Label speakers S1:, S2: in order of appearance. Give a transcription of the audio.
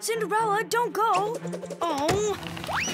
S1: Cinderella, don't go!
S2: Oh!